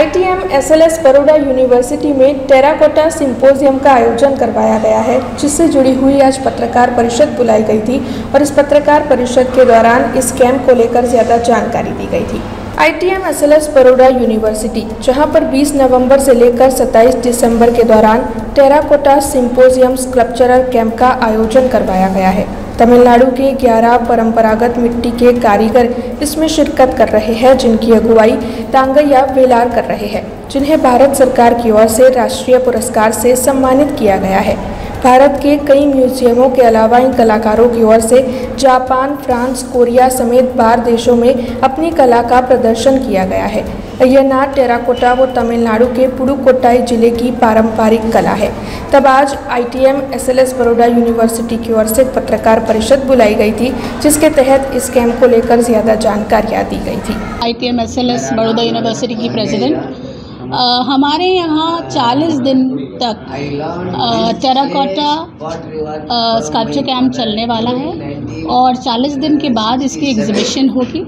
ITM SLS Baroda university में terracotta symposium का आयोजन करवाया गया है, जिससे जुड़ी हुई आज पत्रकार परिषद बुलाई गई थी और इस पत्रकार परिषद के दौरान इस कैंप को लेकर ज़्यादा जानकारी दी गई थी। आईटीएम एसएलएस बड़ौदा यूनिवर्सिटी जहाँ पर 20 नवंबर से लेकर 27 दिसंबर के दौरान टेराकोटा सिंपोजियम स्कल्पचरल कैंप का आयोजन करवाया गया है। तमिलनाडु के 11 परंपरागत मिट्टी के कारीगर इसमें शिरकत कर रहे हैं, जिनकी अगुवाई तांगैया वेलार कर रहे हैं, जिन्हें भारत सरकार की ओर से राष्ट्रीय पुरस्कार से सम्मानित किया गया है। भारत के कई म्यूजियमों के अलावा इन कलाकारों की ओर से जापान, फ्रांस, कोरिया समेत बार देशों में अपनी कला का प्रदर्शन किया गया है। यह नाट टेराकोटा वो तमिलनाडु के पुडुकोट्टाई ज़िले की पारंपरिक कला है। तब आज आईटीएम, एसएलएस बड़ौदा यूनिवर्सिटी की ओर से पत्रकार परिषद बुलाई गई थी, जिसके तहत इस कैंप को लेकर ज़्यादा जानकारियाँ दी गई थी। I T M S L S Baroda university की प्रेसिडेंट। हमारे यहाँ 40 दिन तक टेराकोटा स्कल्पचर कैंप चलने वाला है और 40 दिन के बाद इसकी एग्जीबिशन होगी।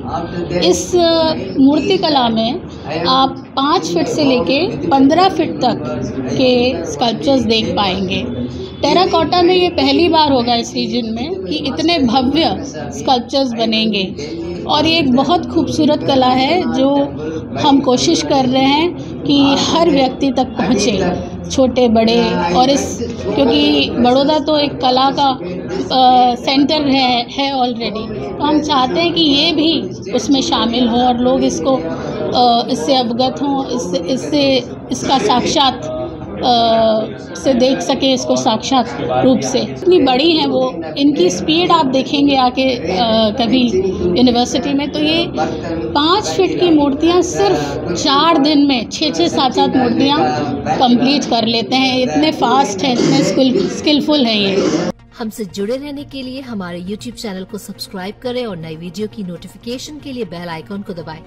इस मूर्ति कला में आप पाँच फिट से लेके पंद्रह फिट तक के स्कल्पचर्स देख पाएँगे। टेराकोटा में ये पहली बार होगा इस रीजन में कि इतने भव्य स्कल्पचर्स बनेंगे। और ये एक बहुत खूबसूरत कला है जो हम कोशिश कर रहे हैं कि हर व्यक्ति तक पहुँचे छोटे बड़े और इस क्योंकि बड़ौदा तो एक कला का आ, सेंटर है है ऑलरेडी तो हम चाहते हैं कि ये भी उसमें शामिल हो और लोग इसको आ, इससे अवगत हों इससे इससे इसका साक्षात से देख सके इसको साक्षात रूप से। इतनी बड़ी हैं वो, इनकी स्पीड आप देखेंगे आके कभी यूनिवर्सिटी में तो ये पाँच फीट की मूर्तियाँ सिर्फ़ चार दिन में छः छः सात सात मूर्तियाँ कंप्लीट कर लेते हैं। इतने फास्ट हैं, इतने स्किल स्किलफुल हैं ये। हमसे जुड़े रहने के लिए हमारे YouTube चैनल को सब्सक्राइब करें और नई वीडियो की नोटिफिकेशन के लिए बेल आइकॉन को दबाएँ।